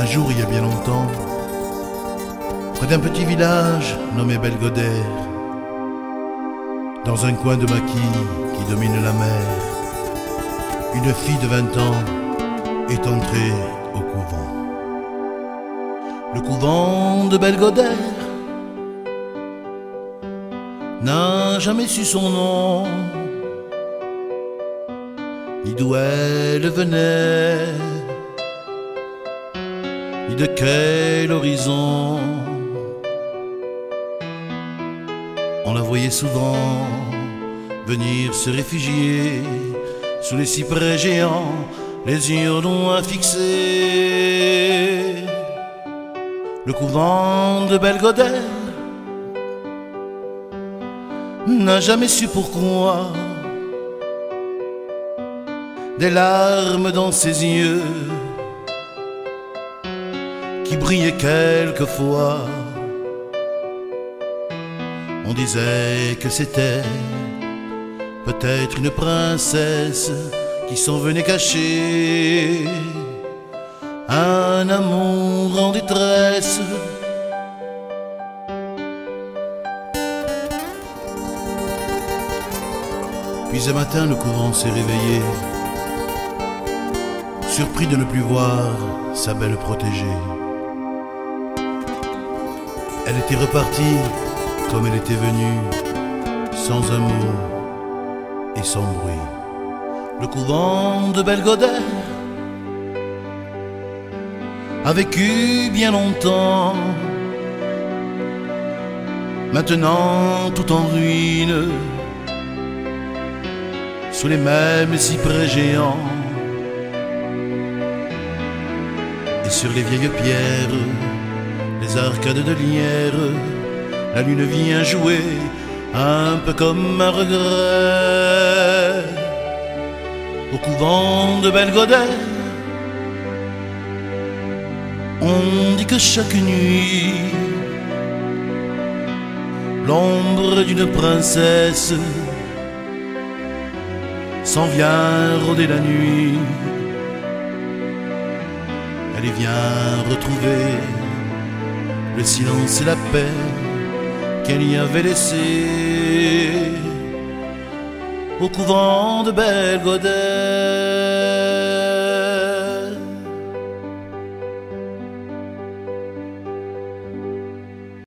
Un jour, il y a bien longtemps, près d'un petit village nommé Belgodère, dans un coin de maquis qui domine la mer, une fille de 20 ans est entrée au couvent. Le couvent de Belgodère n'a jamais su son nom, ni d'où elle venait, de quel horizon. On la voyait souvent venir se réfugier sous les cyprès géants, les yeux loin fixés. Le couvent de Belgodère n'a jamais su pourquoi des larmes dans ses yeux qui brillaient quelquefois. On disait que c'était peut-être une princesse qui s'en venait cacher un amour en détresse. Puis un matin, le couvent s'est réveillé, surpris de ne plus voir sa belle protégée. Elle était repartie comme elle était venue, sans un mot et sans bruit. Le couvent de Belgodère a vécu bien longtemps, maintenant tout en ruine, sous les mêmes cyprès géants. Et sur les vieilles pierres, les arcades de lierre, la lune vient jouer un peu comme un regret. Au couvent de Belgodère, on dit que chaque nuit, l'ombre d'une princesse s'en vient rôder la nuit. Elle y vient retrouver le silence et la paix qu'elle y avait laissé au couvent de Belgodère.